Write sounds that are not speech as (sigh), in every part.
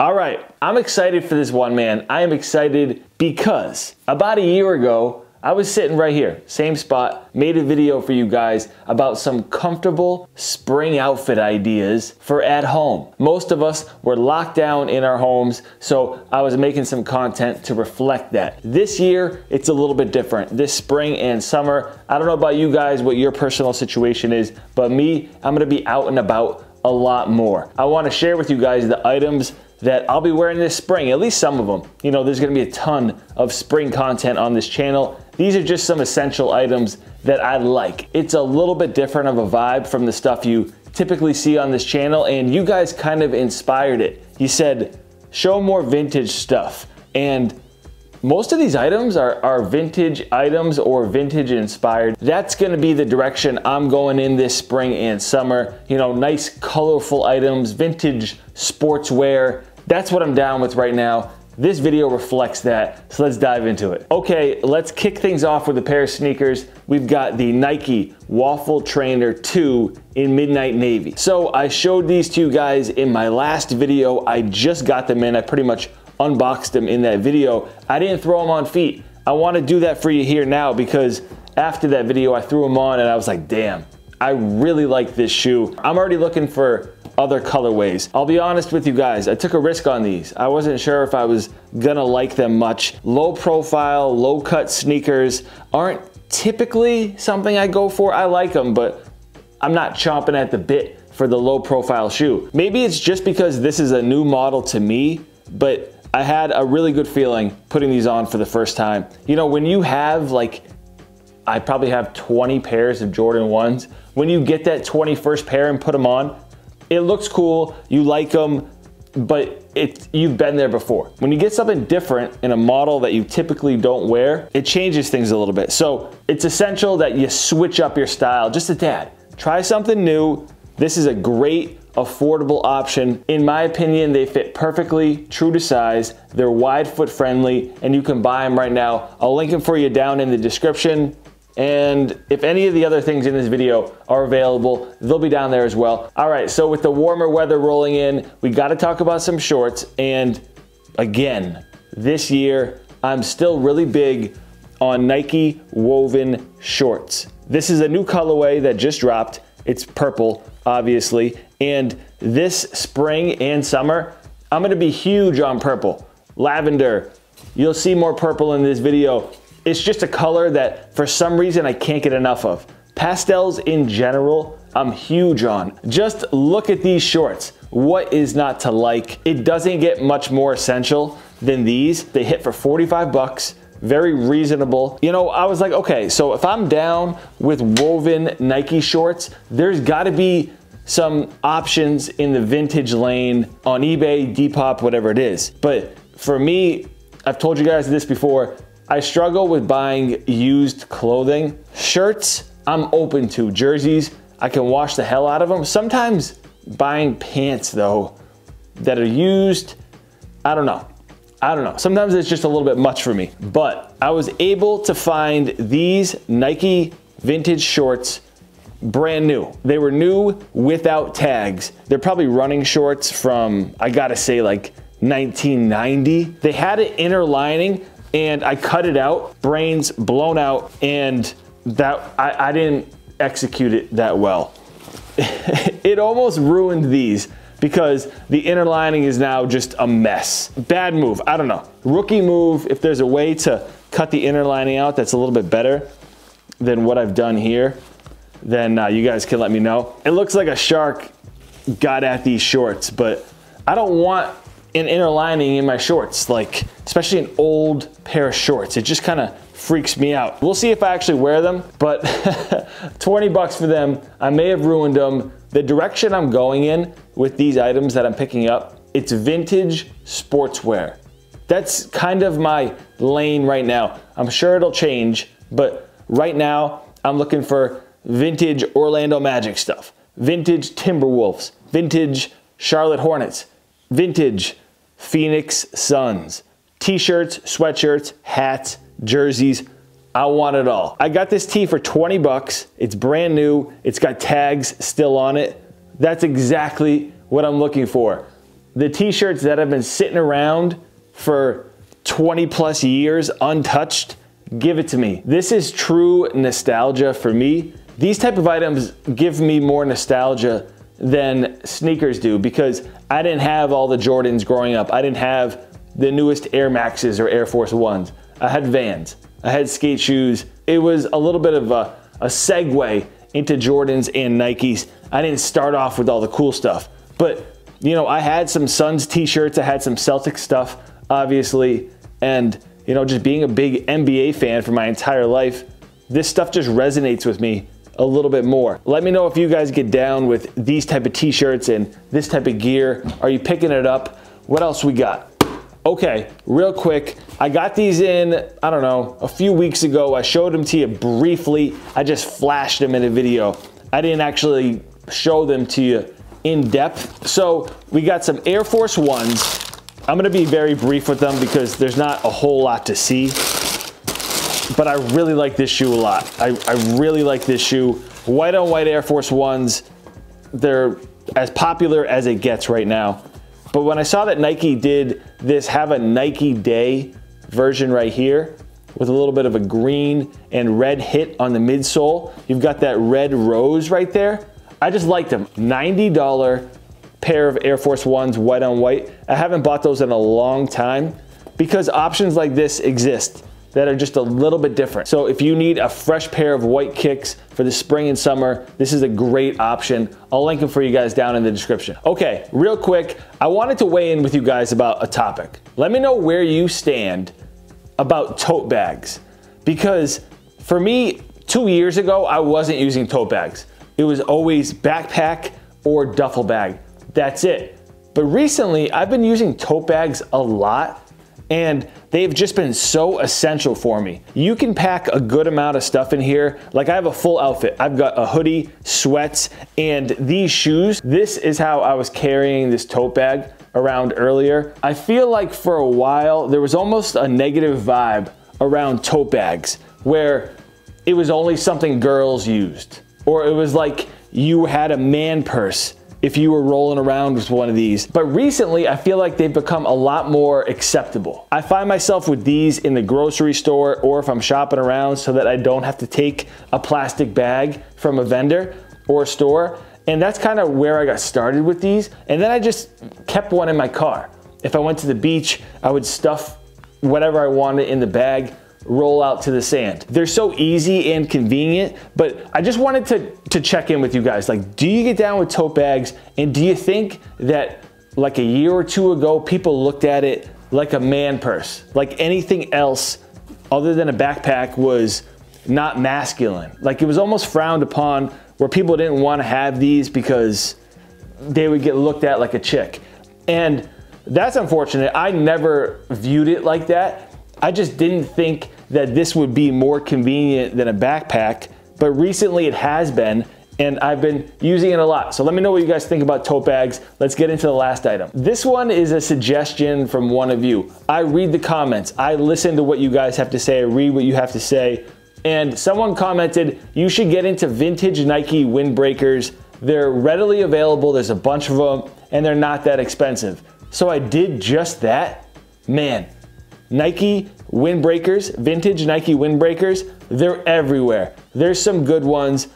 All right, I'm excited for this one, man. I am excited because about a year ago, I was sitting right here, same spot, made a video for you guys about some comfortable spring outfit ideas for at home. Most of us were locked down in our homes, so I was making some content to reflect that. This year, it's a little bit different. This spring and summer, I don't know about you guys, what your personal situation is, but me, I'm gonna be out and about a lot more. I wanna share with you guys the items that I'll be wearing this spring, at least some of them. You know, there's gonna be a ton of spring content on this channel. These are just some essential items that I like. It's a little bit different of a vibe from the stuff you typically see on this channel and you guys kind of inspired it. You said, show more vintage stuff. And most of these items are, are vintage items or vintage inspired. That's gonna be the direction I'm going in this spring and summer. You know, nice colorful items, vintage sportswear. That's what I'm down with right now. This video reflects that, so let's dive into it. Okay, let's kick things off with a pair of sneakers. We've got the Nike Waffle Trainer 2 in Midnight Navy. So I showed these to you guys in my last video. I just got them in. I pretty much unboxed them in that video. I didn't throw them on feet. I wanna do that for you here now because after that video, I threw them on and I was like, damn, I really like this shoe. I'm already looking for other colorways. I'll be honest with you guys, I took a risk on these. I wasn't sure if I was gonna like them much. Low profile, low cut sneakers aren't typically something I go for. I like them, but I'm not chomping at the bit for the low profile shoe. Maybe it's just because this is a new model to me, but I had a really good feeling putting these on for the first time. You know, when you have like, I probably have 20 pairs of Jordan 1s, when you get that 21st pair and put them on, it looks cool, you like them, but it, you've been there before. When you get something different in a model that you typically don't wear, it changes things a little bit. So it's essential that you switch up your style just a tad. Try something new. This is a great affordable option. In my opinion, they fit perfectly, true to size. They're wide foot friendly and you can buy them right now. I'll link them for you down in the description. And if any of the other things in this video are available, they'll be down there as well. All right, so with the warmer weather rolling in, we gotta talk about some shorts. And again, this year, I'm still really big on Nike woven shorts. This is a new colorway that just dropped. It's purple, obviously. And this spring and summer, I'm gonna be huge on purple. Lavender, you'll see more purple in this video. It's just a color that for some reason I can't get enough of. Pastels in general, I'm huge on. Just look at these shorts. What is not to like? It doesn't get much more essential than these. They hit for 45 bucks very reasonable. You know, I was like, okay, so if I'm down with woven Nike shorts, there's gotta be some options in the vintage lane on eBay, Depop, whatever it is. But for me, I've told you guys this before, I struggle with buying used clothing. Shirts, I'm open to. Jerseys, I can wash the hell out of them. Sometimes buying pants though, that are used, I don't know. I don't know. Sometimes it's just a little bit much for me. But I was able to find these Nike vintage shorts brand new. They were new without tags. They're probably running shorts from, I gotta say, like 1990. They had an inner lining and I cut it out, brains blown out, and that I, I didn't execute it that well. (laughs) it almost ruined these because the inner lining is now just a mess. Bad move, I don't know. Rookie move, if there's a way to cut the inner lining out that's a little bit better than what I've done here, then uh, you guys can let me know. It looks like a shark got at these shorts, but I don't want an inner lining in my shorts, like especially an old pair of shorts. It just kind of freaks me out. We'll see if I actually wear them, but (laughs) 20 bucks for them. I may have ruined them. The direction I'm going in with these items that I'm picking up, it's vintage sportswear. That's kind of my lane right now. I'm sure it'll change, but right now I'm looking for vintage Orlando Magic stuff, vintage Timberwolves, vintage Charlotte Hornets, vintage Phoenix Suns. T-shirts, sweatshirts, hats, jerseys, I want it all. I got this tee for 20 bucks. It's brand new. It's got tags still on it. That's exactly what I'm looking for. the t-shirts that have been sitting around for 20 plus years untouched, give it to me. This is true nostalgia for me. These type of items give me more nostalgia than sneakers do because I didn't have all the Jordans growing up. I didn't have the newest Air Maxes or Air Force Ones. I had Vans. I had skate shoes. It was a little bit of a, a segue into Jordans and Nikes. I didn't start off with all the cool stuff, but you know, I had some Suns t-shirts. I had some Celtic stuff, obviously. And, you know, just being a big NBA fan for my entire life, this stuff just resonates with me a little bit more. Let me know if you guys get down with these type of t-shirts and this type of gear. Are you picking it up? What else we got? Okay, real quick, I got these in, I don't know, a few weeks ago. I showed them to you briefly. I just flashed them in a video. I didn't actually show them to you in depth. So we got some Air Force Ones. I'm gonna be very brief with them because there's not a whole lot to see. But I really like this shoe a lot. I, I really like this shoe. White on white Air Force Ones, they're as popular as it gets right now. But when I saw that Nike did this have a Nike Day version right here with a little bit of a green and red hit on the midsole, you've got that red rose right there. I just liked them. $90 pair of Air Force Ones white on white. I haven't bought those in a long time because options like this exist that are just a little bit different. So if you need a fresh pair of white kicks for the spring and summer, this is a great option. I'll link them for you guys down in the description. Okay, real quick, I wanted to weigh in with you guys about a topic. Let me know where you stand about tote bags because for me, two years ago, I wasn't using tote bags. It was always backpack or duffel bag. That's it. But recently, I've been using tote bags a lot and they've just been so essential for me. You can pack a good amount of stuff in here. Like I have a full outfit. I've got a hoodie, sweats, and these shoes. This is how I was carrying this tote bag around earlier. I feel like for a while, there was almost a negative vibe around tote bags where it was only something girls used. Or it was like you had a man purse if you were rolling around with one of these. But recently, I feel like they've become a lot more acceptable. I find myself with these in the grocery store or if I'm shopping around so that I don't have to take a plastic bag from a vendor or a store. And that's kind of where I got started with these. And then I just kept one in my car. If I went to the beach, I would stuff whatever I wanted in the bag roll out to the sand. They're so easy and convenient, but I just wanted to, to check in with you guys. Like, do you get down with tote bags? And do you think that like a year or two ago, people looked at it like a man purse? Like anything else other than a backpack was not masculine. Like it was almost frowned upon where people didn't want to have these because they would get looked at like a chick. And that's unfortunate. I never viewed it like that. I just didn't think that this would be more convenient than a backpack, but recently it has been, and I've been using it a lot. So let me know what you guys think about tote bags. Let's get into the last item. This one is a suggestion from one of you. I read the comments. I listen to what you guys have to say. I read what you have to say. And someone commented, you should get into vintage Nike windbreakers. They're readily available. There's a bunch of them and they're not that expensive. So I did just that. Man, Nike windbreakers, vintage Nike windbreakers, they're everywhere. There's some good ones,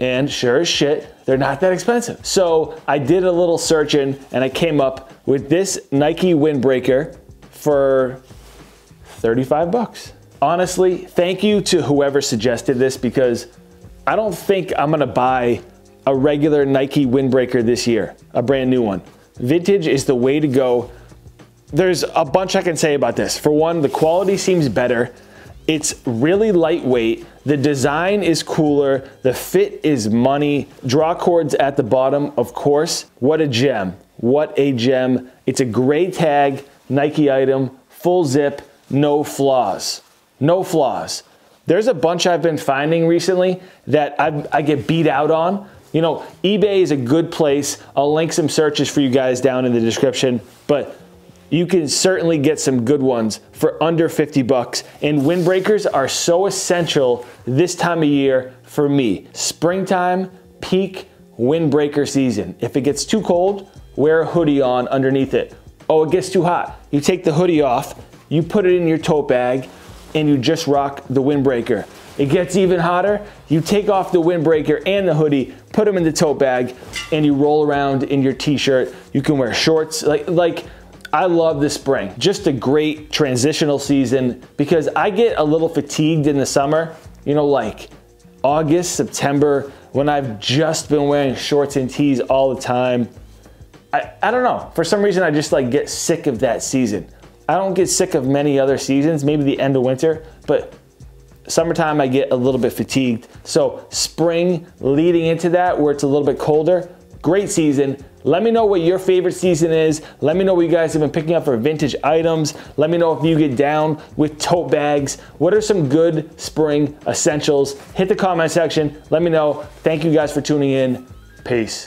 and sure as shit, they're not that expensive. So I did a little searching and I came up with this Nike windbreaker for 35 bucks. Honestly, thank you to whoever suggested this because I don't think I'm gonna buy a regular Nike windbreaker this year, a brand new one. Vintage is the way to go there's a bunch I can say about this. For one, the quality seems better. It's really lightweight. The design is cooler. The fit is money. Draw cords at the bottom, of course. What a gem. What a gem. It's a gray tag Nike item, full zip, no flaws. No flaws. There's a bunch I've been finding recently that I, I get beat out on. You know, eBay is a good place. I'll link some searches for you guys down in the description. But you can certainly get some good ones for under 50 bucks. And windbreakers are so essential this time of year for me. Springtime, peak windbreaker season. If it gets too cold, wear a hoodie on underneath it. Oh, it gets too hot. You take the hoodie off, you put it in your tote bag, and you just rock the windbreaker. It gets even hotter, you take off the windbreaker and the hoodie, put them in the tote bag, and you roll around in your t-shirt. You can wear shorts, like, like I love the spring. Just a great transitional season because I get a little fatigued in the summer, you know, like August, September, when I've just been wearing shorts and tees all the time. I, I don't know. For some reason, I just like get sick of that season. I don't get sick of many other seasons, maybe the end of winter, but summertime I get a little bit fatigued. So spring leading into that where it's a little bit colder, great season. Let me know what your favorite season is. Let me know what you guys have been picking up for vintage items. Let me know if you get down with tote bags. What are some good spring essentials? Hit the comment section. Let me know. Thank you guys for tuning in. Peace.